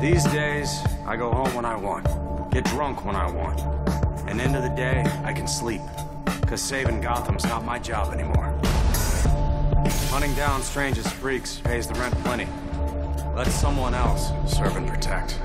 These days, I go home when I want, get drunk when I want, and end of the day, I can sleep. Cause saving Gotham's not my job anymore. Hunting down Strange's freaks pays the rent plenty. Let someone else serve and protect.